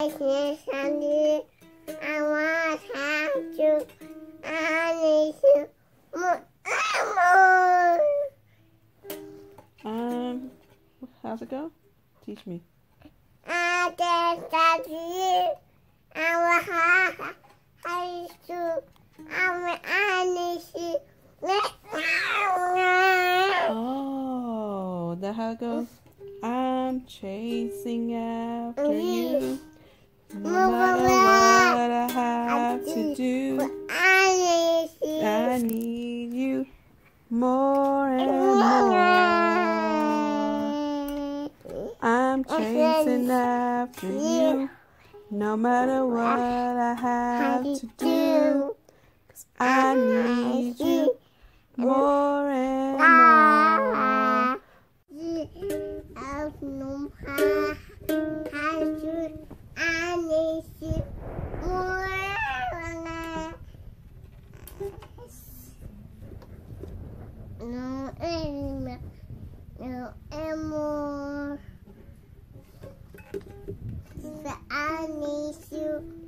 I can't stand it. I want to have you. I need you. More. Um, how's it go? Teach me. I to have you. I you. Oh, that how it goes? I'm chasing after you. I need you more and more. I'm chasing after you. No matter what I have to do, Cause I need you more and more. No anymore. No. I need you